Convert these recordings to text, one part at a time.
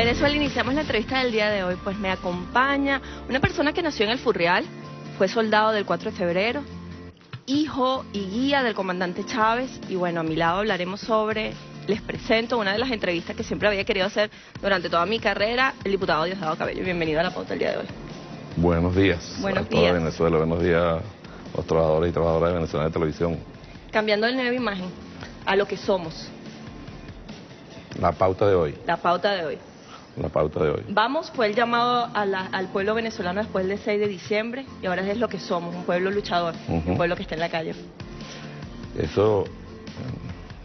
Venezuela, iniciamos la entrevista del día de hoy. Pues me acompaña una persona que nació en el Furrial, fue soldado del 4 de febrero, hijo y guía del comandante Chávez. Y bueno, a mi lado hablaremos sobre, les presento una de las entrevistas que siempre había querido hacer durante toda mi carrera, el diputado Diosdado Cabello. Bienvenido a la pauta del día de hoy. Buenos días Buenos a toda días. Venezuela, buenos días a los trabajadores y trabajadoras de Venezuela de Televisión. Cambiando de nueva imagen a lo que somos, La pauta de hoy, la pauta de hoy. La pauta de hoy. Vamos fue el llamado a la- al pueblo venezolano después del 6 de diciembre y ahora es lo que somos, un pueblo luchador, un pueblo que está en la calle. Eso,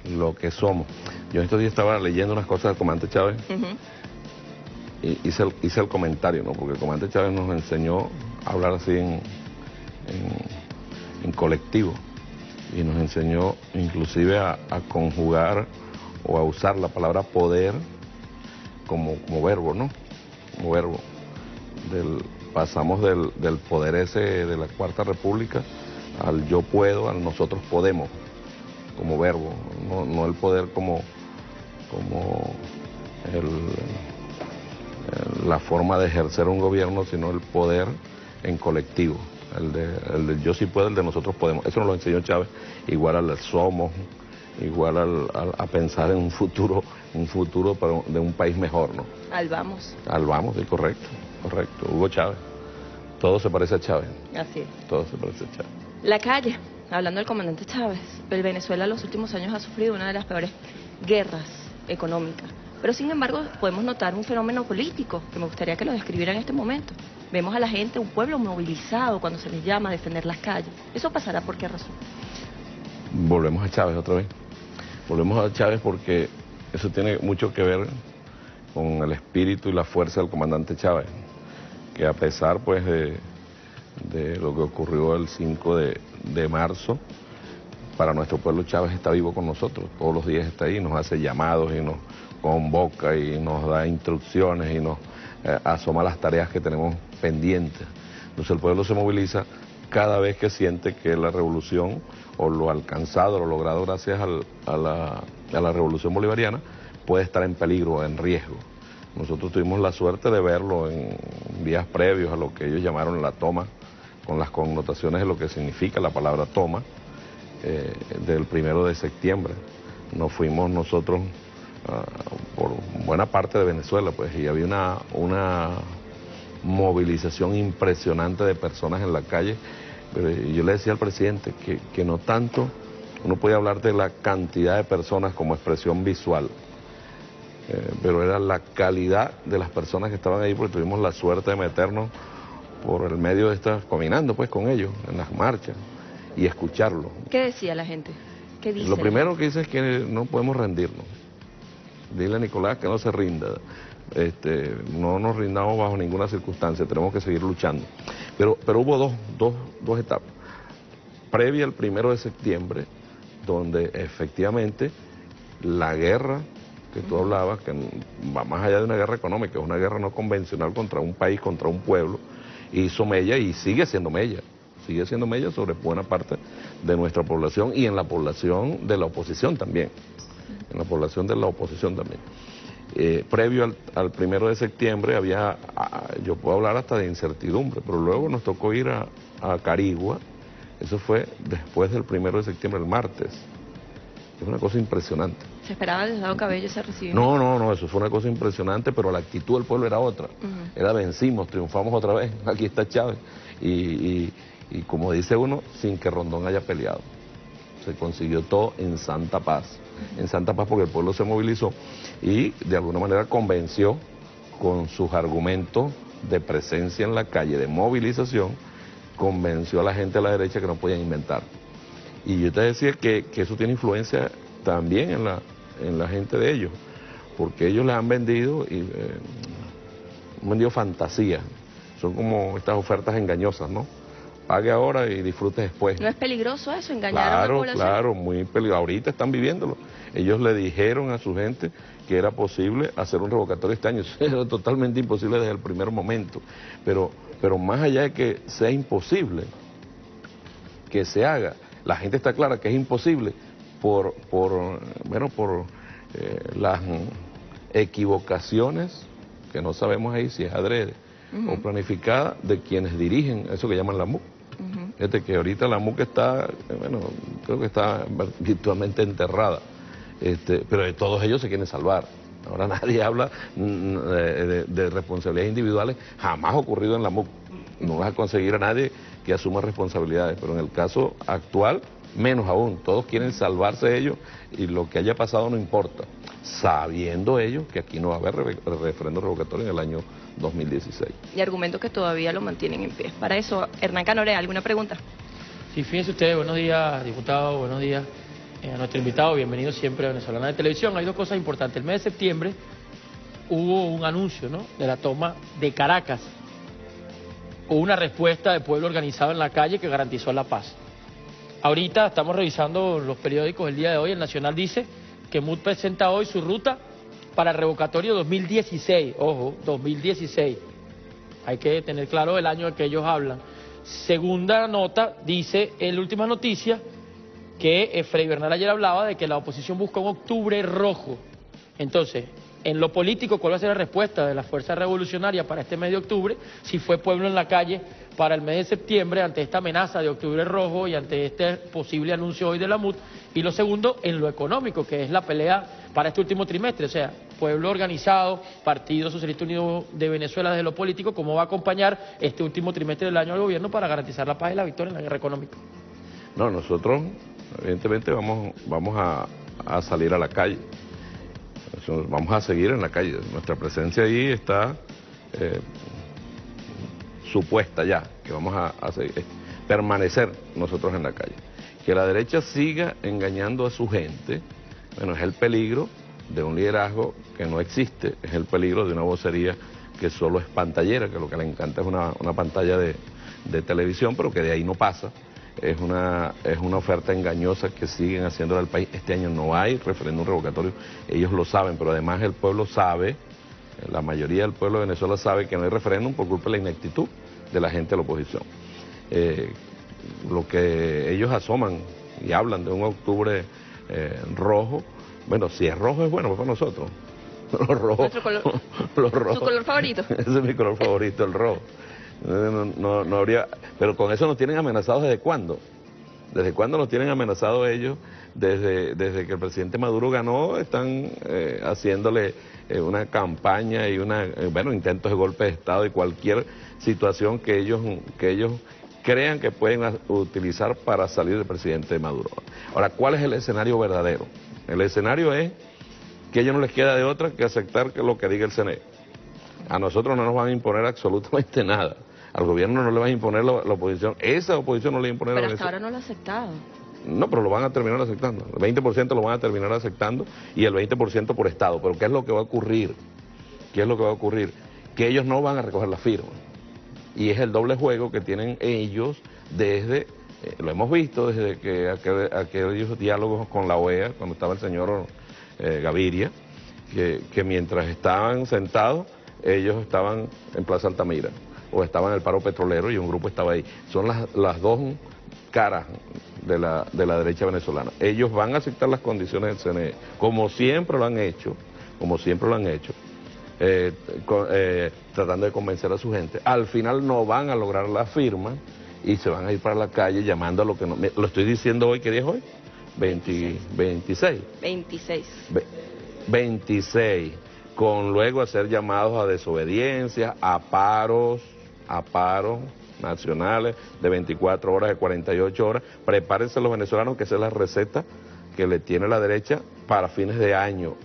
eh, lo que somos. Yo estos días estaba leyendo unas cosas del comandante Chávez y hice el, hice el comentario, ¿no? Porque el comandante Chávez nos enseñó a hablar así en, en, en colectivo y nos enseñó inclusive a, a conjugar o a usar la palabra poder como, como verbo, ¿no? Como verbo. Del, pasamos del, del poder ese de la Cuarta República al yo puedo, al nosotros podemos, como verbo, no, no el poder como, como el, la forma de ejercer un gobierno, sino el poder en colectivo. El de, el yo sí puedo, el de nosotros podemos. Eso nos lo enseñó Chávez, igual al somos, igual al, al- a pensar en un futuro, un futuro para de un país mejor, ¿no? Al vamos, Al vamos, sí, correcto, correcto. Hugo Chávez. Todo se parece a Chávez, así es. todo se parece a Chávez. La calle, hablando del comandante Chávez, el Venezuela en los últimos años ha sufrido una de las peores guerras económicas. Pero sin embargo podemos notar un fenómeno político que me gustaría que lo describiera en este momento. Vemos a la gente, un pueblo movilizado cuando se les llama a defender las calles. ¿Eso pasará por qué razón? Volvemos a Chávez otra vez. Volvemos a Chávez porque eso tiene mucho que ver con el espíritu y la fuerza del comandante Chávez, que a pesar pues de, lo que ocurrió el 5 de, de marzo, para nuestro pueblo Chávez está vivo con nosotros, todos los días está ahí, nos hace llamados y nos convoca y nos da instrucciones y nos eh, asoma las tareas que tenemos pendientes. Entonces el pueblo se moviliza cada vez que siente que la revolución o lo alcanzado, lo logrado gracias al- a, la, a la revolución bolivariana puede estar en peligro, en riesgo. Nosotros tuvimos la suerte de verlo en días previos a lo que ellos llamaron la toma, con las connotaciones de lo que significa la palabra toma, eh, del primero de septiembre. Nos fuimos nosotros ah, por buena parte de Venezuela, pues, y había una, una movilización impresionante de personas en la calle. Pero yo le decía al presidente que, que no tanto uno puede hablar de la cantidad de personas como expresión visual, eh, pero era la calidad de las personas que estaban ahí, porque tuvimos la suerte de meternos por el medio de estar caminando pues con ellos en las marchas y escucharlo. ¿Qué decía la gente? ¿Qué dice? Lo primero que dice es que no podemos rendirnos. Dile a Nicolás que no se rinda. Este, no nos rindamos bajo ninguna circunstancia, tenemos que seguir luchando. Pero, pero hubo dos, dos, dos etapas. Previa al primero de septiembre, donde efectivamente la guerra que tú hablabas, que va más allá de una guerra económica, es una guerra no convencional contra un país, contra un pueblo, hizo mella y sigue siendo mella, sigue siendo mella sobre buena parte de nuestra población y en la población de la oposición también, en la población de la oposición también. Eh, previo al, al primero de septiembre había, yo puedo hablar hasta de incertidumbre, pero luego nos tocó ir a, a Carigua, eso fue después del primero de septiembre, el martes. Es una cosa impresionante. ¿Se esperaba desde Dado Cabello ese recibimiento? No, no, no, eso fue una cosa impresionante, pero la actitud del pueblo era otra. Era vencimos, triunfamos otra vez, aquí está Chávez. Y, y- y como dice uno, sin que Rondón haya peleado. Se consiguió todo en santa paz. En santa paz porque el pueblo se movilizó y de alguna manera convenció con sus argumentos de presencia en la calle, de movilización, convenció a la gente de la derecha que no podían inventar. Y yo te decía que, que eso tiene influencia también en la, en la gente de ellos, porque ellos les han vendido, y, eh, vendido fantasía. Son como estas ofertas engañosas, ¿no? Pague ahora y disfrute después. ¿No es peligroso eso, engañar a Claro, población? claro, muy peligroso. Ahorita están viviéndolo. Ellos le dijeron a su gente que era posible hacer un revocatorio este año. Eso era totalmente imposible desde el primer momento. Pero, pero más allá de que sea imposible que se haga, la gente está clara que es imposible por, por bueno, por eh, las equivocaciones que no sabemos ahí si es adrede o planificada de quienes dirigen eso que llaman la MUC. Este que ahorita la MUC está, bueno, creo que está virtualmente enterrada, este, pero todos ellos se quieren salvar. Ahora nadie habla mm, de, responsabilidades individuales, jamás ocurrido en la MUC. No vas a conseguir a nadie que asuma responsabilidades, pero en el caso actual, menos aún. Todos quieren salvarse ellos y lo que haya pasado no importa, sabiendo ellos que aquí no va a haber referendo revocatorio en el año 2016. Y argumentos que todavía lo mantienen en pie. Para eso, Hernán Canorea, ¿alguna pregunta? Sí, fíjense ustedes, buenos días, diputado, buenos días eh, a nuestro invitado, bienvenido siempre a Venezolana de Televisión. Hay dos cosas importantes. El mes de septiembre hubo un anuncio ¿no? de la toma de Caracas, hubo una respuesta del pueblo organizado en la calle que garantizó la paz. Ahorita estamos revisando los periódicos el día de hoy, el Nacional dice que MUD presenta hoy su ruta para revocatorio 2016, ojo, 2016. Hay que tener claro el año de que ellos hablan. Segunda nota, dice en la última noticia que Frei Bernal ayer hablaba de que la oposición busca un octubre rojo. Entonces, en lo político, ¿cuál va a ser la respuesta de la Fuerza Revolucionaria para este mes de octubre? Si fue pueblo en la calle para el mes de septiembre ante esta amenaza de octubre rojo y ante este posible anuncio hoy de la MUT. Y lo segundo, en lo económico, que es la pelea para este último trimestre. O sea, pueblo organizado, Partido Socialista Unido de Venezuela desde lo político, ¿cómo va a acompañar este último trimestre del año al gobierno para garantizar la paz y la victoria en la guerra económica? No, nosotros evidentemente vamos, vamos a salir a la calle vamos a seguir en la calle. Nuestra presencia ahí está eh, supuesta ya, que vamos a, eh, permanecer nosotros en la calle. Que la derecha siga engañando a su gente, bueno, es el peligro de un liderazgo que no existe, es el peligro de una vocería que solo es pantallera, que lo que le encanta es una, pantalla de televisión, pero que de ahí no pasa es una, es una oferta engañosa que siguen haciendo al país. Este año no hay referéndum revocatorio, ellos lo saben, pero además el pueblo sabe, la mayoría del pueblo de Venezuela sabe que no hay referéndum por culpa de la ineptitud de la gente de la oposición. Eh, lo que ellos asoman y hablan de un octubre eh, rojo, bueno, si es rojo es bueno para nosotros. Los rojos. Color, los rojos. ¿Su color favorito? Ese es mi color favorito, el rojo. No, no, habría, pero con eso nos tienen amenazados desde cuándo? ¿Desde cuándo nos tienen amenazados ellos? Desde, desde que el presidente Maduro ganó, están eh, haciéndole eh, una campaña y una, eh, bueno, intentos de golpe de Estado y cualquier situación que ellos, que ellos crean que pueden utilizar para salir del presidente Maduro. Ahora, ¿cuál es el escenario verdadero? El escenario es que a ellos no les queda de otra que aceptar que lo que diga el CNE. A nosotros no nos van a imponer absolutamente nada. Al gobierno no le van a imponer la, oposición. Esa oposición no le va a imponer Pero hasta ahora no lo ha aceptado. No, pero lo van a terminar aceptando. El 20% lo van a terminar aceptando y el 20% por Estado. Pero ¿qué es lo que va a ocurrir? ¿Qué es lo que va a ocurrir? Que ellos no van a recoger la firma. Y es el doble juego que tienen ellos desde, eh, lo hemos visto desde que aquellos diálogos con la OEA, cuando estaba el señor eh, Gaviria, que, mientras estaban sentados ellos estaban en Plaza Altamira o estaban en el paro petrolero y un grupo estaba ahí. Son las, dos caras de la, de la derecha venezolana. Ellos van a aceptar las condiciones del CNE, como siempre lo han hecho, como siempre lo han hecho, eh, eh, tratando de convencer a su gente. Al final no van a lograr la firma y se van a ir para la calle llamando a lo que no... lo estoy diciendo hoy, ¿qué día es hoy? 20, 26. 26. 26 con luego hacer llamados a desobediencia, a paros, a paros nacionales de 24 horas, de 48 horas. Prepárense los venezolanos que esa es la receta que le tiene la derecha para fines de año,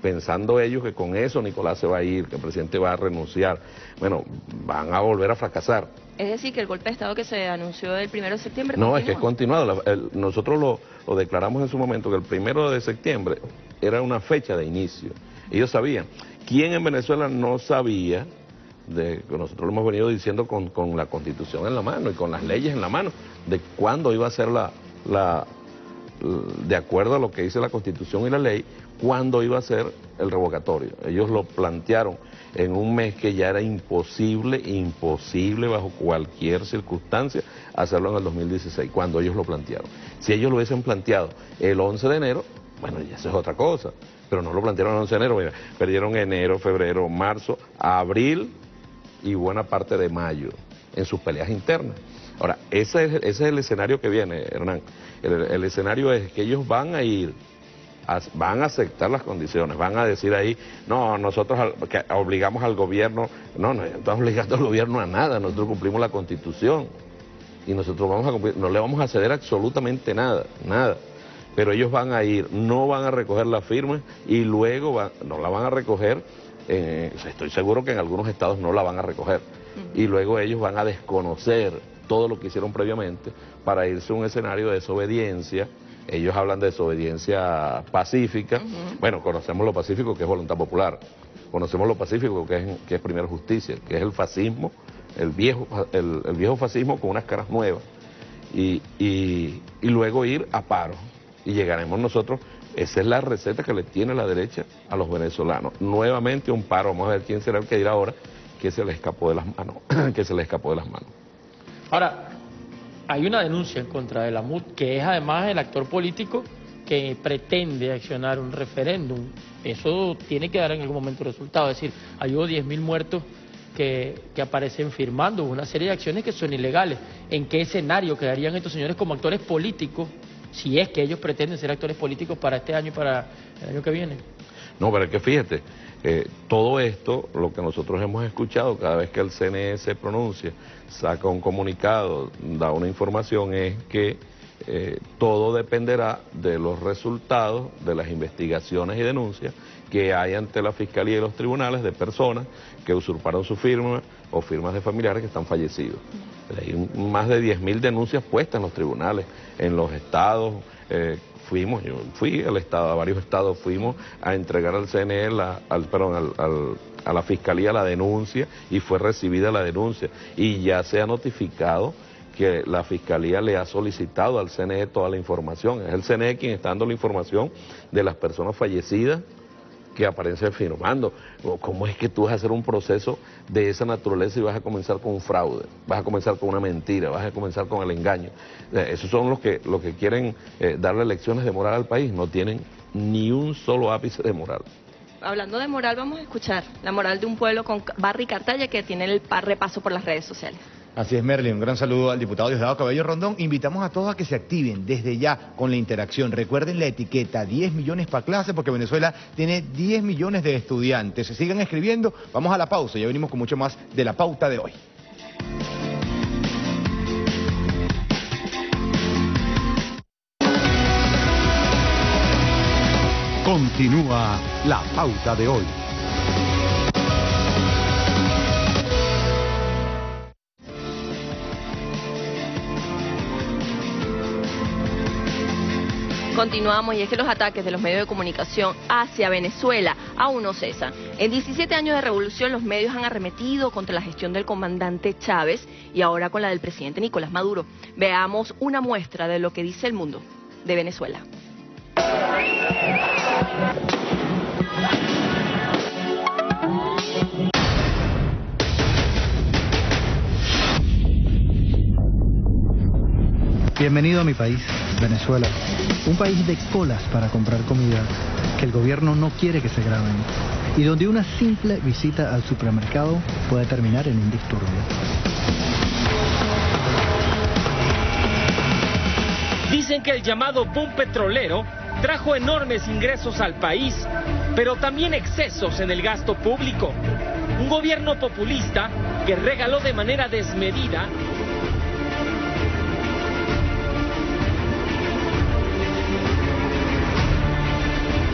pensando ellos que con eso Nicolás se va a ir, que el presidente va a renunciar. Bueno, van a volver a fracasar. Es decir, que el golpe de Estado que se anunció el primero de septiembre. No, es que es continuado. nosotros lo, lo declaramos en su momento que el primero de septiembre era una fecha de inicio. Ellos sabían. ¿Quién en Venezuela no sabía? De, nosotros lo hemos venido diciendo con, la constitución en la mano y con las leyes en la mano, de cuándo iba a ser la, la, de acuerdo a lo que dice la constitución y la ley, cuándo iba a ser el revocatorio. Ellos lo plantearon en un mes que ya era imposible, imposible bajo cualquier circunstancia hacerlo en el 2016, cuando ellos lo plantearon. Si ellos lo hubiesen planteado el 11 de enero, Bueno, y eso es otra cosa. Pero no lo plantearon el 11 de enero. perdieron enero, febrero, marzo, abril y buena parte de mayo en sus peleas internas. Ahora, ese es, ese es el escenario que viene, Hernán. El, escenario es que ellos van a ir, van a aceptar las condiciones, van a decir ahí, no, nosotros que obligamos al gobierno, no, no estamos obligando al gobierno a nada, nosotros cumplimos la constitución y nosotros vamos a cumplir, no le vamos a ceder absolutamente nada, nada. Pero ellos van a ir, no van a recoger la firma y luego no la van a recoger, eh, estoy seguro que en algunos estados no la van a recoger. Y luego ellos van a desconocer todo lo que hicieron previamente para irse a un escenario de desobediencia. Ellos hablan de desobediencia pacífica. Bueno, conocemos lo pacífico que es voluntad popular. Conocemos lo pacífico que es, que es primera justicia, que es el fascismo, el viejo, el, viejo fascismo con unas caras nuevas. Y, y, y luego ir a paro. Y llegaremos nosotros esa es la receta que le tiene la derecha a los venezolanos. Nuevamente un paro, vamos a ver quién será el que dirá ahora que se le escapó de las manos, que se le escapó de las manos. Ahora, hay una denuncia en contra de la MUD, que es además el actor político que pretende accionar un referéndum. Eso tiene que dar en algún momento resultado. Es decir, hay 10.000 muertos que, que, aparecen firmando una serie de acciones que son ilegales. ¿En qué escenario quedarían estos señores como actores políticos, si es que ellos pretenden ser actores políticos para este año y para el año que viene? No, pero es que fíjate, eh, todo esto, lo que nosotros hemos escuchado cada vez que el CNE se pronuncia, saca un comunicado, da una información, es que eh, todo dependerá de los resultados de las investigaciones y denuncias que hay ante la Fiscalía y los tribunales de personas que usurparon su firma o firmas de familiares que están fallecidos. Hay más de 10.000 denuncias puestas en los tribunales, en los estados, eh, fuimos, yo fui al estado, a varios estados fuimos a entregar al CNE, al, perdón, a la fiscalía la denuncia y fue recibida la denuncia y ya se ha notificado que la fiscalía le ha solicitado al CNE toda la información. Es el CNE quien está dando la información de las personas fallecidas que aparecen firmando. ¿Cómo es que tú vas a hacer un proceso de esa naturaleza y vas a comenzar con un fraude? Vas a comenzar con una mentira, vas a comenzar con el engaño. Esos son los que, los que quieren eh, darle lecciones de moral al país. No tienen ni un solo ápice de moral. Hablando de moral, vamos a escuchar la moral de un pueblo con Barry Cartaya que tiene el repaso por las redes sociales. Así es, Merlin. Un gran saludo al diputado Diosdado Cabello Rondón. Invitamos a todos a que se activen desde ya con la interacción. Recuerden la etiqueta 10 millones para clase porque Venezuela tiene 10 millones de estudiantes. Se sigan escribiendo. Vamos a la pausa. Ya venimos con mucho más de la pauta de hoy. Continúa la pauta de hoy. Continuamos y es que los ataques de los medios de comunicación hacia Venezuela aún no cesan. En 17 años de revolución los medios han arremetido contra la gestión del comandante Chávez y ahora con la del presidente Nicolás Maduro. Veamos una muestra de lo que dice el mundo de Venezuela. Bienvenido a mi país, Venezuela. Un país de colas para comprar comida que el gobierno no quiere que se graben y donde una simple visita al supermercado puede terminar en un disturbio. Dicen que el llamado boom petrolero trajo enormes ingresos al país, pero también excesos en el gasto público. Un gobierno populista que regaló de manera desmedida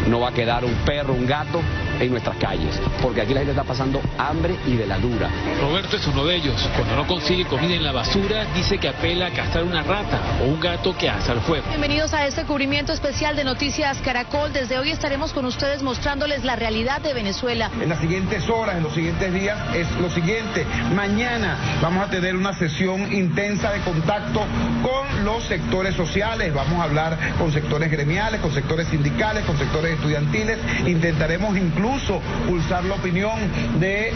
no va a quedar un perro, un gato en nuestras calles, porque aquí la gente está pasando hambre y de la dura. Roberto es uno de ellos. Cuando no consigue comida en la basura, dice que apela a castrar una rata o un gato que hace el fuego. Bienvenidos a este cubrimiento especial de Noticias Caracol. Desde hoy estaremos con ustedes mostrándoles la realidad de Venezuela. En las siguientes horas, en los siguientes días, es lo siguiente. Mañana vamos a tener una sesión intensa de contacto con los sectores sociales. Vamos a hablar con sectores gremiales, con sectores sindicales, con sectores estudiantiles. Intentaremos incluso incluso pulsar la opinión de,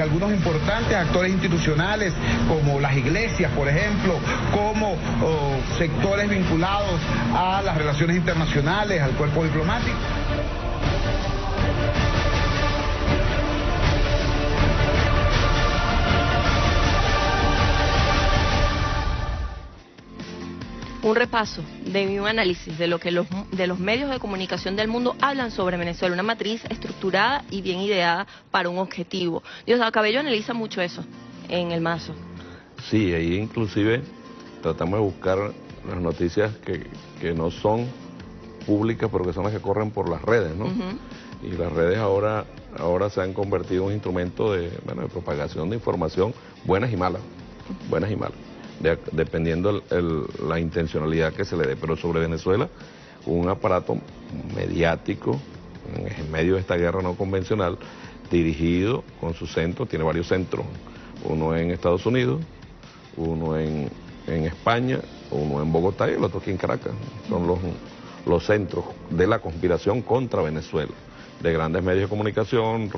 algunos importantes actores institucionales como las iglesias, por ejemplo, como sectores vinculados a las relaciones internacionales, al cuerpo diplomático. Un repaso de un análisis de lo que los, de los medios de comunicación del mundo hablan sobre Venezuela, una matriz estructurada y bien ideada para un objetivo. Diosdado Cabello analiza mucho eso en el mazo. Sí, ahí inclusive tratamos de buscar las noticias que, que no son públicas, pero que son las que corren por las redes, ¿no? Y las redes ahora, ahora se han convertido en un instrumento de, bueno, de propagación de información, buenas y malas, buenas y malas dependiendo la intencionalidad que se le dé. Pero sobre Venezuela, un aparato mediático en medio de esta guerra no convencional, dirigido con su centro, tiene varios centros, uno en Estados Unidos, uno en, España, uno en Bogotá y el otro aquí en Caracas. Son los, los centros de la conspiración contra Venezuela, de grandes medios de comunicación,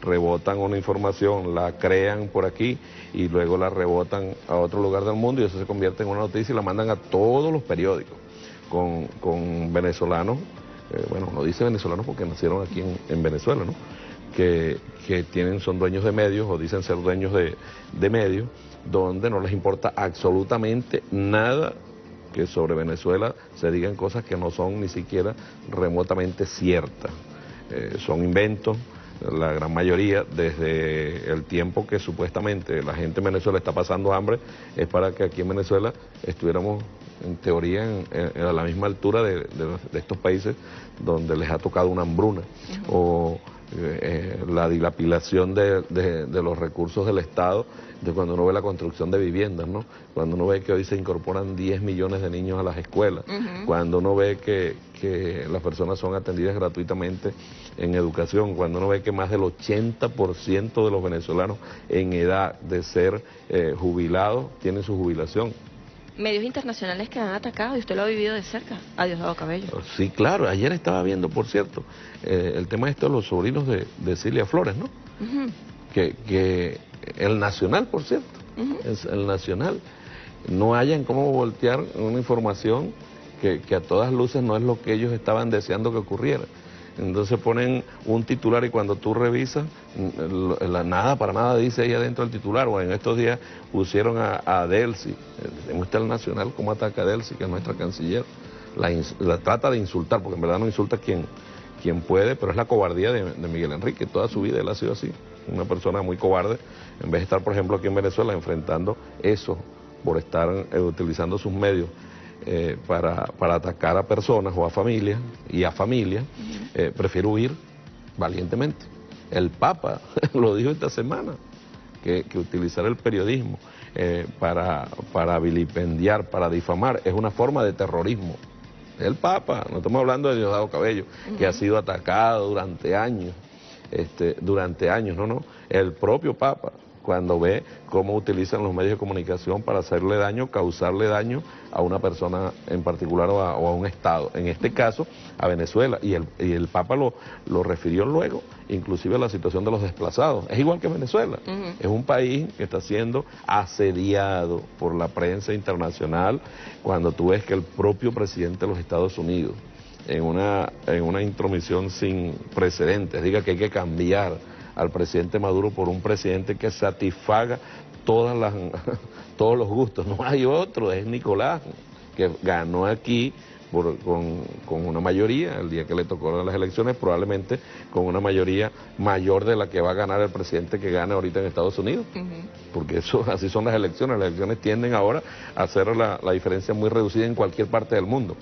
rebotan una información, la crean por aquí y luego la rebotan a otro lugar del mundo y eso se convierte en una noticia y la mandan a todos los periódicos con, con venezolanos, eh, bueno, no dice venezolanos porque nacieron aquí en, Venezuela, ¿no? Que, que, tienen, son dueños de medios o dicen ser dueños de, de medios, donde no les importa absolutamente nada que sobre Venezuela se digan cosas que no son ni siquiera remotamente ciertas. Eh, son inventos, la gran mayoría, desde el tiempo que supuestamente la gente en Venezuela está pasando hambre, es para que aquí en Venezuela estuviéramos en teoría a la misma altura de, estos países donde les ha tocado una hambruna. O eh, la dilapilación de, los recursos del Estado, de cuando uno ve la construcción de viviendas, ¿no? Cuando uno ve que hoy se incorporan 10 millones de niños a las escuelas, cuando uno ve que, las personas son atendidas gratuitamente en educación, cuando uno ve que más del 80% de los venezolanos en edad de ser eh, jubilados tienen su jubilación medios internacionales que han atacado y usted lo ha vivido de cerca, a Diosdado Cabello. Sí, claro, ayer estaba viendo, por cierto, eh, el tema este de los sobrinos de, de Cilia Flores, ¿no? que, que el Nacional, por cierto, es el Nacional, no hayan cómo voltear una información que, que a todas luces no es lo que ellos estaban deseando que ocurriera. Entonces ponen un titular y cuando tú revisas, la, nada para nada dice ahí adentro del titular. O en estos días pusieron a, a Delcy, demuestra el Nacional cómo ataca a Delcy, que es nuestra canciller. La, trata de insultar, porque en verdad no insulta quien, quien puede, pero es la cobardía de, Miguel Enrique. Toda su vida él ha sido así, una persona muy cobarde, en vez de estar, por ejemplo, aquí en Venezuela enfrentando eso por estar eh, utilizando sus medios eh, para, para, atacar a personas o a familias y a familias, eh, prefiero huir valientemente. El Papa lo dijo esta semana, que, utilizar el periodismo eh, para, para vilipendiar, para difamar, es una forma de terrorismo. El Papa, no estamos hablando de Diosdado Cabello, que ha sido atacado durante años, este, durante años, no, no, el propio Papa cuando ve cómo utilizan los medios de comunicación para hacerle daño, causarle daño a una persona en particular o a, un Estado. En este caso, a Venezuela. Y el, y el Papa lo, lo refirió luego, inclusive a la situación de los desplazados. Es igual que Venezuela. Es un país que está siendo asediado por la prensa internacional cuando tú ves que el propio presidente de los Estados Unidos, en una, en una intromisión sin precedentes, diga que hay que cambiar al presidente Maduro por un presidente que satisfaga todas las, todos los gustos. No hay otro, es Nicolás, que ganó aquí con, una mayoría, el día que le tocó las elecciones, probablemente con una mayoría mayor de la que va a ganar el presidente que gane ahorita en Estados Unidos. Porque eso así son las elecciones. Las elecciones tienden ahora a hacer la, diferencia muy reducida en cualquier parte del mundo.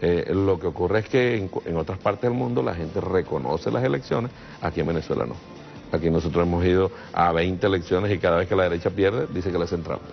Eh, lo que ocurre es que en, en otras partes del mundo la gente reconoce las elecciones, aquí en Venezuela no. Aquí nosotros hemos ido a 20 elecciones y cada vez que la derecha pierde, dice que le hacen trampa.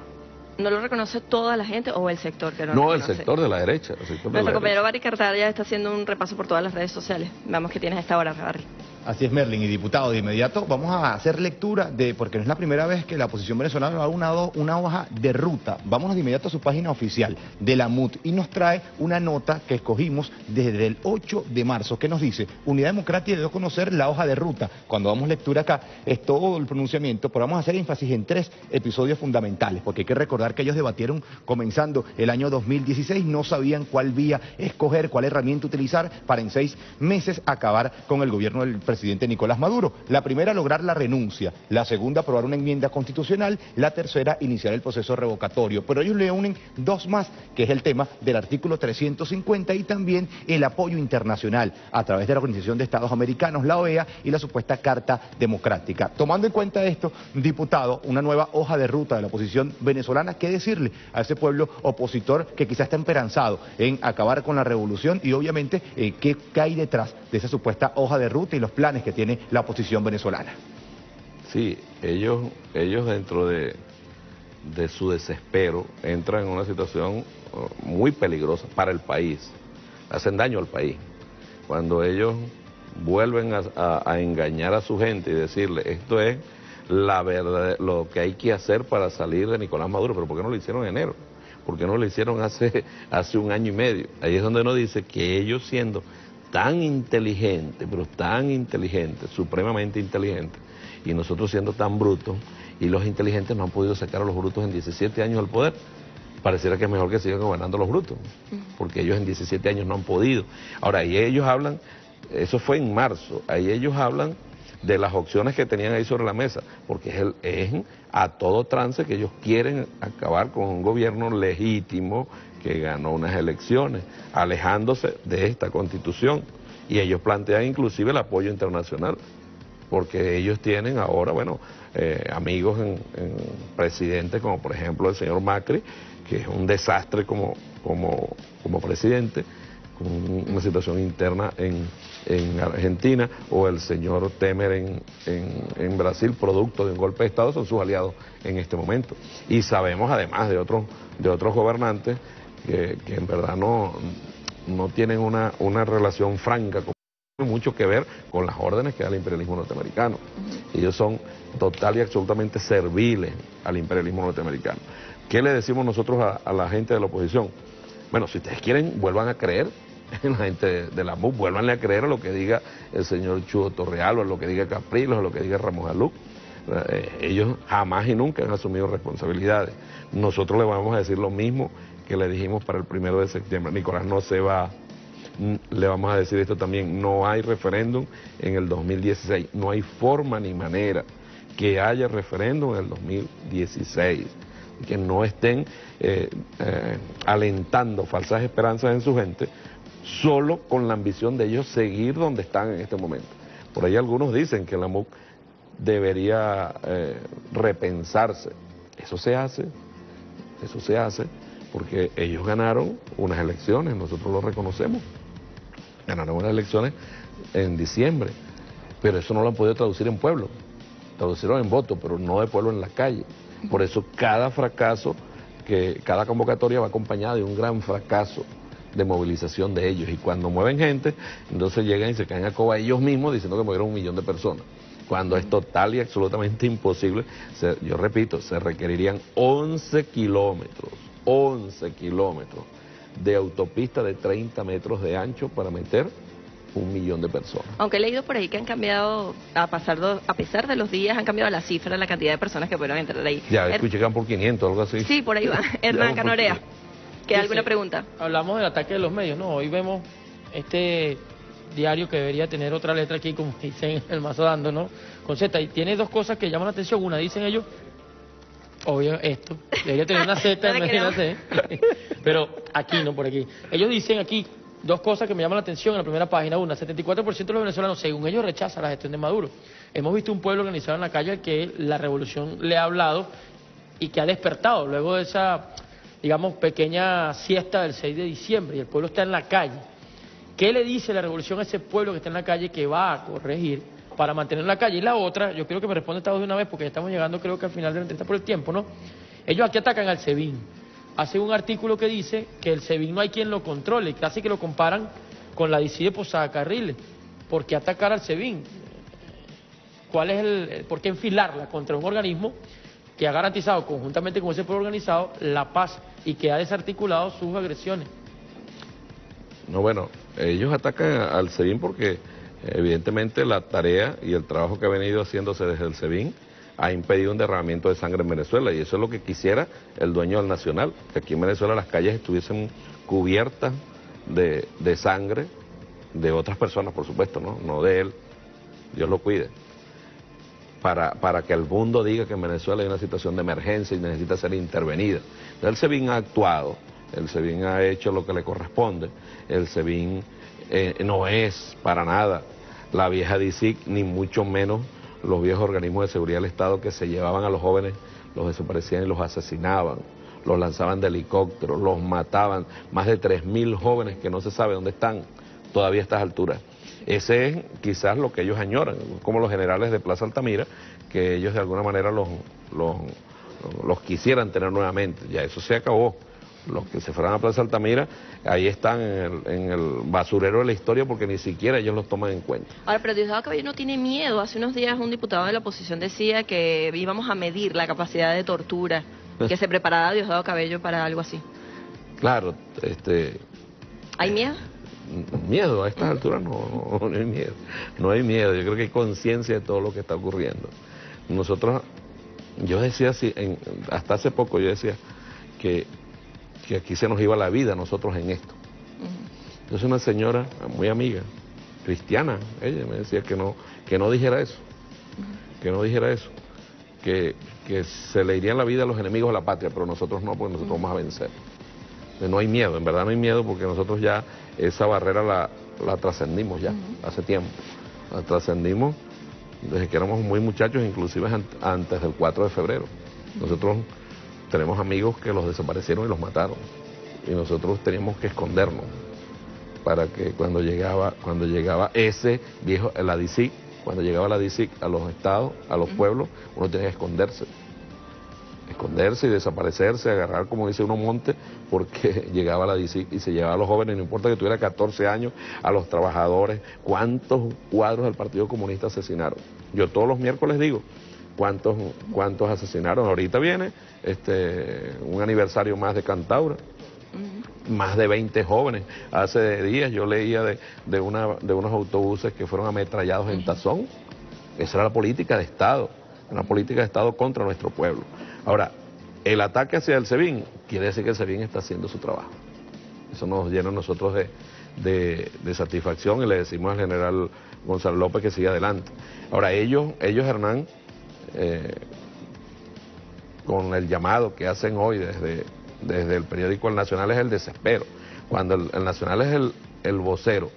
¿No lo reconoce toda la gente o el sector que no No, el sector de la derecha. Nuestro compañero Barry Cartar ya está haciendo un repaso por todas las redes sociales. Vamos que tienes a esta hora, Barry. Así es, Merlin, y diputado, de inmediato vamos a hacer lectura de, porque no es la primera vez que la oposición venezolana va a una, una hoja de ruta. Vámonos de inmediato a su página oficial de la MUT y nos trae una nota que escogimos desde el 8 de marzo, que nos dice, Unidad Democrática debe conocer la hoja de ruta. Cuando damos lectura acá, es todo el pronunciamiento, pero vamos a hacer énfasis en tres episodios fundamentales, porque hay que recordar que ellos debatieron comenzando el año 2016, no sabían cuál vía escoger, cuál herramienta utilizar para en seis meses acabar con el gobierno del presidente presidente Nicolás Maduro. La primera, lograr la renuncia. La segunda, aprobar una enmienda constitucional. La tercera, iniciar el proceso revocatorio. Pero ellos le unen dos más, que es el tema del artículo 350 y también el apoyo internacional a través de la Organización de Estados Americanos, la OEA, y la supuesta Carta Democrática. Tomando en cuenta esto, diputado, una nueva hoja de ruta de la oposición venezolana, ¿qué decirle a ese pueblo opositor que quizás está esperanzado en acabar con la revolución y obviamente eh, qué hay detrás de esa supuesta hoja de ruta y los planes que tiene la oposición venezolana. Sí, ellos, ellos dentro de, de su desespero entran en una situación uh, muy peligrosa para el país, hacen daño al país. Cuando ellos vuelven a, engañar a su gente y decirle esto es la verdad, lo que hay que hacer para salir de Nicolás Maduro, pero ¿por qué no lo hicieron en enero? ¿Por qué no lo hicieron hace, hace un año y medio? Ahí es donde uno dice que ellos siendo tan inteligente, pero tan inteligente, supremamente inteligente, y nosotros siendo tan brutos, y los inteligentes no han podido sacar a los brutos en 17 años al poder. Pareciera que es mejor que sigan gobernando los brutos, porque ellos en 17 años no han podido. Ahora, ahí ellos hablan, eso fue en marzo, ahí ellos hablan de las opciones que tenían ahí sobre la mesa, porque es, el, es a todo trance que ellos quieren acabar con un gobierno legítimo, que ganó unas elecciones, alejándose de esta constitución. Y ellos plantean inclusive el apoyo internacional, porque ellos tienen ahora, bueno, eh, amigos en, presidentes como por ejemplo el señor Macri, que es un desastre como, como, como presidente, con una situación interna en, en Argentina, o el señor Temer en, en, Brasil, producto de un golpe de Estado, son sus aliados en este momento. Y sabemos además de otros, de otros gobernantes que, en verdad no, no tienen una, una relación franca tiene mucho que ver con las órdenes que da el imperialismo norteamericano. Ellos son total y absolutamente serviles al imperialismo norteamericano. ¿Qué le decimos nosotros a, la gente de la oposición? Bueno, si ustedes quieren, vuelvan a creer en la gente de la MUC, vuelvan a creer a lo que diga el señor Chudo Torreal, o a lo que diga Capriles, o a lo que diga Ramos Aluc. Eh, ellos jamás y nunca han asumido responsabilidades. Nosotros le vamos a decir lo mismo que le dijimos para el primero de septiembre. Nicolás no se va, le vamos a decir esto también, no hay referéndum en el 2016, no hay forma ni manera que haya referéndum en el 2016, que no estén eh, eh, alentando falsas esperanzas en su gente, solo con la ambición de ellos seguir donde están en este momento. Por ahí algunos dicen que la MUC debería eh, repensarse. Eso se hace, eso se hace porque ellos ganaron unas elecciones, nosotros lo reconocemos, ganaron unas elecciones en diciembre, pero eso no lo han podido traducir en pueblo, traducieron en voto, pero no de pueblo en la calle. Por eso cada fracaso, que cada convocatoria va acompañada de un gran fracaso de movilización de ellos. Y cuando mueven gente, entonces llegan y se caen a coba ellos mismos diciendo que movieron un millón de personas. Cuando es total y absolutamente imposible, yo repito, se requerirían 11 kilómetros 11 kilómetros de autopista de 30 metros de ancho para meter un millón de personas. Aunque he leído por ahí que han cambiado, a, pasar a pesar de los días, han cambiado la cifra, la cantidad de personas que pueden entrar ahí. Ya, escuché que van por 500, algo así. Sí, por ahí va. Hernán Canorea, ¿qué alguna pregunta? Hablamos del ataque de los medios, ¿no? Hoy vemos este diario que debería tener otra letra aquí, como dicen el mazo dando, ¿no? Con Z, y tiene dos cosas que llaman la atención. Una, dicen ellos, obvio esto, debería tener una Z en vez de una C, pero aquí no, por aquí. Ellos dicen aquí dos cosas que me llaman la atención en la primera página. Una, 74% de los venezolanos, según ellos, rechazan la gestión de Maduro. Hemos visto un pueblo organizado en la calle al que la revolución le ha hablado y que ha despertado luego de esa, digamos, pequeña siesta del 6 de diciembre y el pueblo está en la calle. ¿Qué le dice la revolución a ese pueblo que está en la calle que va a corregir? para mantener la calle. Y la otra, yo quiero que me responda Estados de una vez porque ya estamos llegando creo que al final de la entrevista por el tiempo, ¿no? Ellos aquí atacan al SEBIN. Hace un artículo que dice que el SEBIN no hay quien lo controle, casi que lo comparan con la DC de Posada Carriles. ¿Por qué atacar al SEBIN? ¿cuál es el, por qué enfilarla contra un organismo que ha garantizado conjuntamente con ese pueblo organizado la paz y que ha desarticulado sus agresiones? No, bueno, ellos atacan al SEBIN porque evidentemente la tarea y el trabajo que ha venido haciéndose desde el SEBIN ha impedido un derramamiento de sangre en Venezuela y eso es lo que quisiera el dueño del Nacional, que aquí en Venezuela las calles estuviesen cubiertas de, de sangre de otras personas, por supuesto, ¿no? no de él, Dios lo cuide, para, para que el mundo diga que en Venezuela hay una situación de emergencia y necesita ser intervenida. El SEBIN ha actuado, el SEBIN ha hecho lo que le corresponde, el SEBIN eh, no es para nada la vieja DICIC, ni mucho menos los viejos organismos de seguridad del Estado que se llevaban a los jóvenes, los desaparecían y los asesinaban, los lanzaban de helicópteros, los mataban, más de 3.000 jóvenes que no se sabe dónde están todavía a estas alturas. Ese es quizás lo que ellos añoran, como los generales de Plaza Altamira, que ellos de alguna manera los, los, los quisieran tener nuevamente. Ya eso se acabó los que se fueron a Plaza Altamira, ahí están en el, basurero de la historia porque ni siquiera ellos los toman en cuenta. Ahora, pero Diosdado Cabello no tiene miedo. Hace unos días un diputado de la oposición decía que íbamos a medir la capacidad de tortura, que se preparaba Diosdado Cabello para algo así. Claro, este... ¿Hay miedo? Miedo, a estas alturas no, no, hay miedo. No hay miedo, yo creo que hay conciencia de todo lo que está ocurriendo. Nosotros, yo decía así, hasta hace poco yo decía que que aquí se nos iba la vida nosotros en esto. Entonces una señora muy amiga, cristiana, ella me decía que no, que no dijera eso, que no dijera eso, que, que se le irían la vida a los enemigos de la patria, pero nosotros no, porque nosotros vamos a vencer. No hay miedo, en verdad no hay miedo porque nosotros ya esa barrera la, la trascendimos ya, hace tiempo. La trascendimos desde que éramos muy muchachos, inclusive antes del 4 de febrero. Nosotros tenemos amigos que los desaparecieron y los mataron. Y nosotros teníamos que escondernos para que cuando llegaba, cuando llegaba ese viejo, la DICIC, cuando llegaba la DICIC a los estados, a los pueblos, uno tenía que esconderse. Esconderse y desaparecerse, agarrar, como dice uno, monte, porque llegaba la DICIC y se llevaba a los jóvenes, no importa que tuviera 14 años, a los trabajadores. ¿Cuántos cuadros del Partido Comunista asesinaron? Yo todos los miércoles digo, cuántos, cuántos asesinaron. Ahorita viene este, un aniversario más de Cantaura, más de 20 jóvenes. Hace días yo leía de, de, una, de unos autobuses que fueron ametrallados en Tazón. Esa era la política de Estado, una política de Estado contra nuestro pueblo. Ahora, el ataque hacia el SEBIN quiere decir que el SEBIN está haciendo su trabajo. Eso nos llena a nosotros de, satisfacción y le decimos al general Gonzalo López que siga adelante. Ahora, ellos, ellos Hernán, eh, con el llamado que hacen hoy desde, desde el periódico El Nacional es el desespero. Cuando el, Nacional es el, el vocero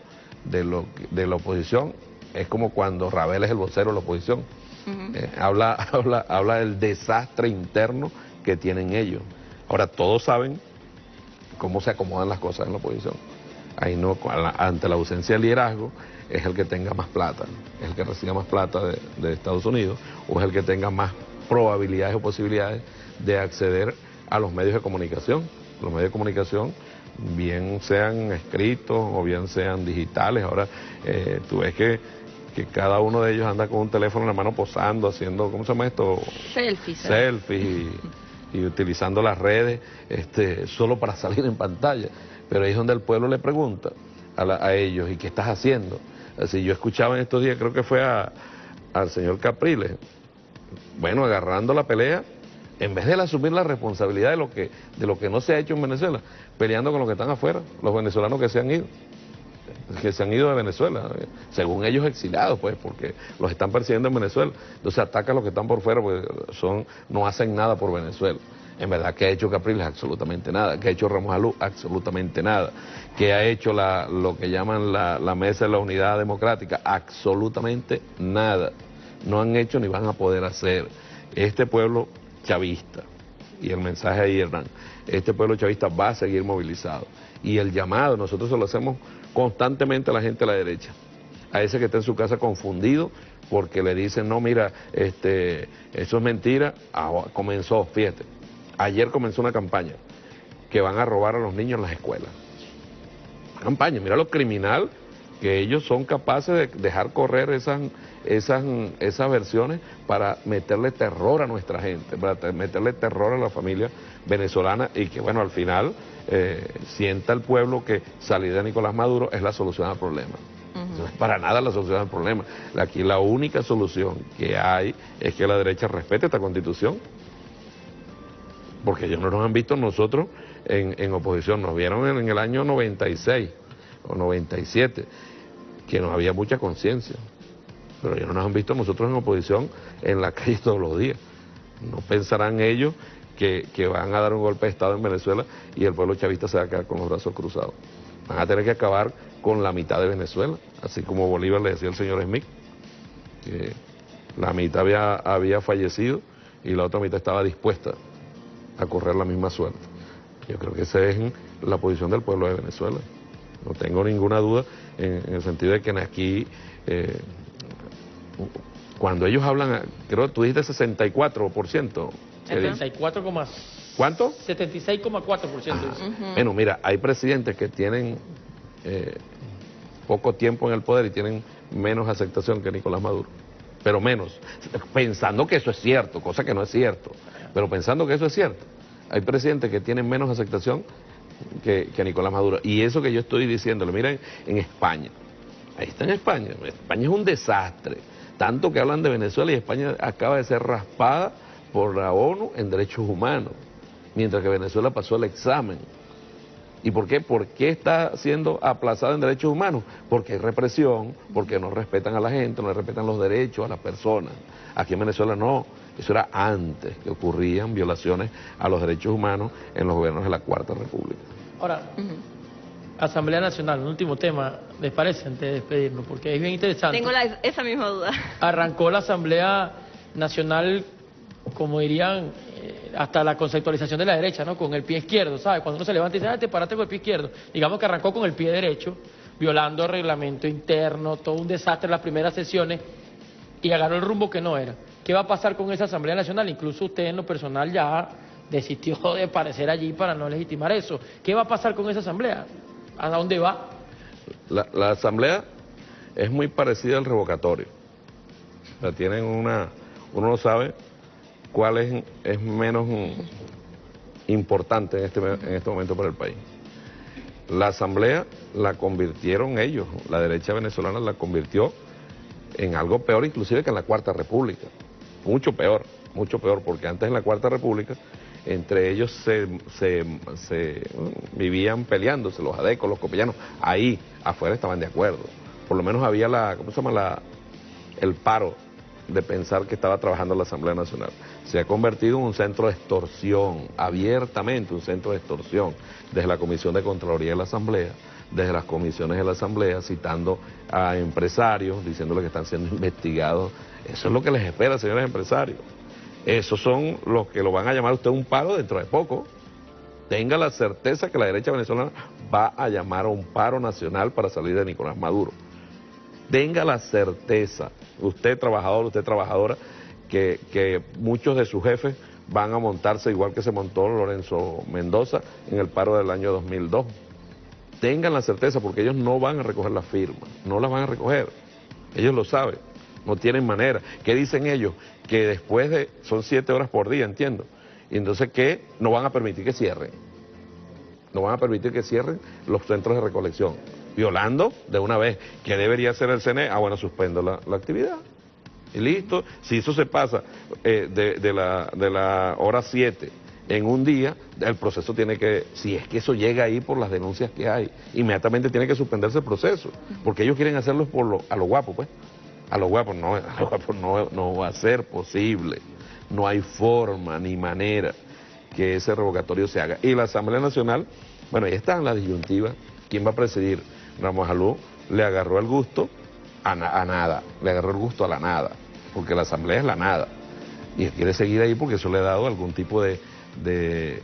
de, lo, de la oposición, es como cuando Rabel es el vocero de la oposición. Eh, habla, habla, habla del desastre interno que tienen ellos. Ahora, todos saben cómo se acomodan las cosas en la oposición. Ahí no, ante la ausencia de liderazgo, es el que tenga más plata, es el que reciba más plata de, Estados Unidos o es el que tenga más probabilidades o posibilidades de acceder a los medios de comunicación. Los medios de comunicación, bien sean escritos o bien sean digitales. Ahora, eh, tú ves que, que cada uno de ellos anda con un teléfono en la mano posando, haciendo, ¿cómo se llama esto? Selfies. Selfies y, utilizando las redes este, solo para salir en pantalla. Pero ahí es donde el pueblo le pregunta a, a ellos, ¿y qué estás haciendo? Así yo escuchaba en estos días, creo que fue al señor Capriles, bueno, agarrando la pelea, en vez de él asumir la responsabilidad de lo que de lo que no se ha hecho en Venezuela, peleando con los que están afuera, los venezolanos que se han ido, que se han ido de Venezuela, según ellos exiliados, pues, porque los están persiguiendo en Venezuela. Entonces ataca a los que están por fuera, porque son, no hacen nada por Venezuela. En verdad, ¿qué ha hecho Capriles? Absolutamente nada. ¿Qué ha hecho Ramos Alú? Absolutamente nada. ¿Qué ha hecho la, lo que llaman la, la Mesa de la Unidad Democrática? Absolutamente nada. No han hecho ni van a poder hacer. Este pueblo chavista, y el mensaje ahí, Hernán, este pueblo chavista va a seguir movilizado. Y el llamado, nosotros se lo hacemos constantemente a la gente de la derecha, a ese que está en su casa confundido porque le dicen, no, mira, este, eso es mentira, comenzó, fíjate, Ayer comenzó una campaña que van a robar a los niños en las escuelas. Campaña, mira lo criminal que ellos son capaces de dejar correr esas, esas, esas versiones para meterle terror a nuestra gente, para meterle terror a la familia venezolana y que, bueno, al final eh, sienta el pueblo que salir de Nicolás Maduro es la solución al problema. No es para nada la solución al problema. Aquí la única solución que hay es que la derecha respete esta constitución. Porque ellos no nos han visto nosotros en, en oposición, nos vieron en, en el año 96 o 97, que nos había mucha conciencia. Pero ellos no nos han visto nosotros en oposición en la calle todos los días. No pensarán ellos que, que, van a dar un golpe de Estado en Venezuela y el pueblo chavista se va a quedar con los brazos cruzados. Van a tener que acabar con la mitad de Venezuela, así como Bolívar le decía al señor Smith, que la mitad había, había fallecido y la otra mitad estaba dispuesta a correr la misma suerte. Yo creo que esa es la posición del pueblo de Venezuela. No tengo ninguna duda en, en el sentido de que aquí, eh, cuando ellos hablan, creo que tú dijiste 64%. 74, ¿Cuánto? 76,4%. Bueno, mira, hay presidentes que tienen eh, poco tiempo en el poder y tienen menos aceptación que Nicolás Maduro. Pero menos. Pensando que eso es cierto, cosa que no es cierto. Pero pensando que eso es cierto. Hay presidentes que tienen menos aceptación que, que Nicolás Maduro. Y eso que yo estoy diciéndole, miren, en España. Ahí está en España. España es un desastre. Tanto que hablan de Venezuela y España acaba de ser raspada por la ONU en derechos humanos, mientras que Venezuela pasó el examen. ¿Y por qué? ¿Por qué está siendo aplazada en derechos humanos? Porque hay represión, porque no respetan a la gente, no respetan los derechos a las personas. Aquí en Venezuela no, eso era antes que ocurrían violaciones a los derechos humanos en los gobiernos de la Cuarta República. Ahora, Asamblea Nacional, un último tema, ¿les parece antes de despedirnos? Porque es bien interesante. Tengo la, esa misma duda. Arrancó la Asamblea Nacional, como dirían, eh, hasta la conceptualización de la derecha, ¿no? Con el pie izquierdo, ¿sabes? Cuando uno se levanta y dice, ah, te paraste con el pie izquierdo. Digamos que arrancó con el pie derecho, violando el reglamento interno, todo un desastre en las primeras sesiones y agarró el rumbo que no era. ¿Qué va a pasar con esa Asamblea Nacional? Incluso usted en lo personal ya desistió de aparecer allí para no legitimar eso. ¿Qué va a pasar con esa Asamblea? ¿A dónde va? La, Asamblea es muy parecida al revocatorio. O sea, tienen una, uno no sabe cuál es, es menos importante en este, en este momento para el país. La Asamblea la convirtieron ellos, la derecha venezolana la convirtió en algo peor inclusive que en la Cuarta República. Mucho peor, mucho peor, porque antes en la Cuarta República entre ellos se, se, se vivían peleándose, los adecos, los copellanos, ahí afuera estaban de acuerdo. Por lo menos había la, ¿cómo se llama? La, el paro de pensar que estaba trabajando la Asamblea Nacional. Se ha convertido en un centro de extorsión, abiertamente un centro de extorsión, desde la Comisión de Contraloría de la Asamblea, desde las comisiones de la Asamblea, citando a empresarios, diciéndoles que están siendo investigados. Eso es lo que les espera, señores empresarios. Esos son los que lo van a llamar usted un paro dentro de poco. Tenga la certeza que la derecha venezolana va a llamar a un paro nacional para salir de Nicolás Maduro. Tenga la certeza, usted trabajador, usted trabajadora, que, que muchos de sus jefes van a montarse igual que se montó Lorenzo Mendoza en el paro del año 2002. Tengan la certeza porque ellos no van a recoger las firmas, no las van a recoger. Ellos lo saben, no tienen manera. ¿Qué dicen ellos? Que después de, son siete horas por día, entiendo. Y entonces que no van a permitir que cierren. No van a permitir que cierren los centros de recolección. Violando de una vez. ¿Qué debería hacer el CNE? Ah, bueno, suspendo la, la actividad. Y listo. Si eso se pasa eh, de, de, la, de la hora 7 en un día, el proceso tiene que, si es que eso llega ahí por las denuncias que hay, inmediatamente tiene que suspenderse el proceso, porque ellos quieren hacerlo por lo, a lo guapo, pues. A lo guapo no, a lo guapo no, va a ser posible. No hay forma ni manera que ese revocatorio se haga. Y la Asamblea Nacional, bueno, ahí está en la disyuntiva. ¿Quién va a presidir? Ramos Alú le agarró el gusto a, na a, nada, le agarró el gusto a la nada, porque la Asamblea es la nada. Y él quiere seguir ahí porque eso le ha dado algún tipo de, de,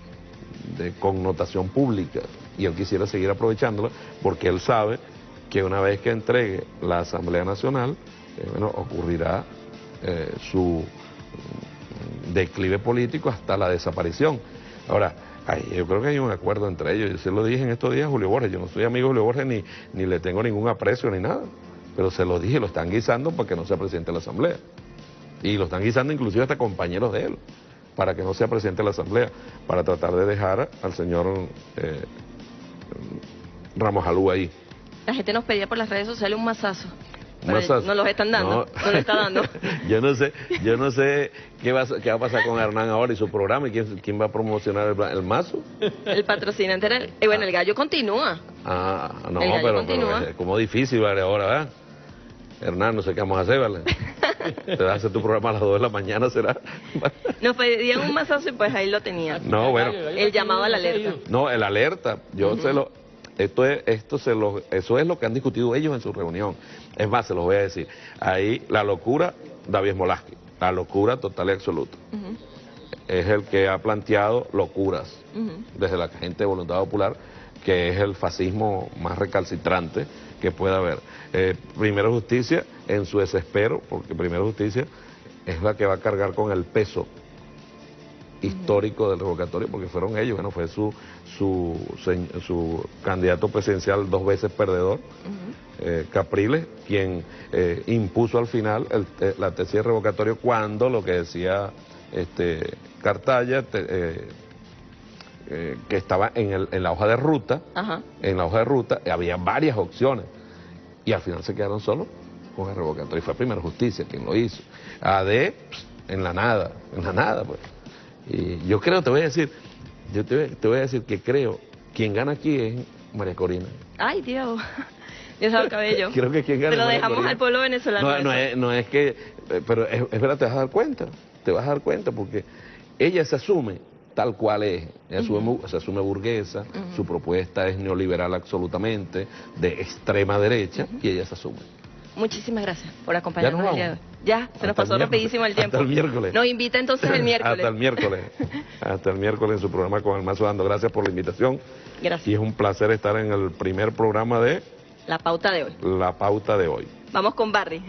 de connotación pública. Y él quisiera seguir aprovechándola porque él sabe que una vez que entregue la Asamblea Nacional, eh, bueno, ocurrirá eh, su declive político hasta la desaparición. Ahora, yo creo que hay un acuerdo entre ellos. Yo se lo dije en estos días a Julio Borges. Yo no soy amigo de Julio Borges ni, ni le tengo ningún aprecio ni nada. Pero se lo dije, lo están guisando para que no sea presidente de la Asamblea. Y lo están guisando inclusive hasta compañeros de él, para que no sea presidente de la Asamblea, para tratar de dejar al señor eh, Ramos Alú ahí. La gente nos pedía por las redes sociales un masazo. No los están dando, no, está dando. yo no sé, yo no sé qué va, qué va a pasar con Hernán ahora y su programa y quién, quién va a promocionar el, el mazo. El patrocinante era el, eh, bueno, el gallo continúa. Ah, no, El gallo pero, continúa. pero es como difícil ¿vale? ahora, ¿verdad? Hernán, no sé qué vamos a hacer, ¿vale? Te vas a hacer tu programa a las 2 de la mañana, ¿será? Nos pedían un masazo y pues ahí lo tenía. No, bueno. El llamado a la alerta. No, el alerta. Yo se lo. Esto es, esto se lo, eso es lo que han discutido ellos en su reunión. Es más, se los voy a decir. Ahí la locura, David Molaski. La locura total y absoluta. Es el que ha planteado locuras desde la gente de Voluntad Popular, que es el fascismo más recalcitrante que pueda haber. Eh, Primero Justicia, en su desespero, porque Primero Justicia es la que va a cargar con el peso histórico del revocatorio, porque fueron ellos, bueno, fue su, su, su candidato presidencial dos veces perdedor, eh, Capriles, quien eh, impuso al final el- eh, la tesis de revocatorio cuando lo que decía este, Cartaya, te- eh, que estaba en, el- en la hoja de ruta, en la hoja de ruta había varias opciones y al final se quedaron solos con el revocatorio y fue primero justicia quien lo hizo AD pss, en la nada en la nada pues y yo creo te voy a decir yo te voy, te voy a decir que creo quien gana aquí es María Corina Ay, Dios. Diosdado Cabello. creo que quien gana Se lo dejamos Corina. al pueblo venezolano. no, no es, no es que eh, pero es, es verdad te vas a dar cuenta te vas a dar cuenta porque ella se asume tal cual es, ella asume- se asume burguesa, su propuesta es neoliberal absolutamente, de extrema derecha, y ella se asume. Muchísimas gracias por acompañarnos Ya nos el día de hoy. Ya, se nos pasó rapidísimo el tiempo. Hasta el miércoles. Nos invita entonces el miércoles. Hasta el miércoles. Hasta el miércoles en su programa con el Mazo Dando. Gracias por la invitación. Gracias. Y es un placer estar en el primer programa de La pauta de hoy. La Pauta de hoy. Vamos con Barry.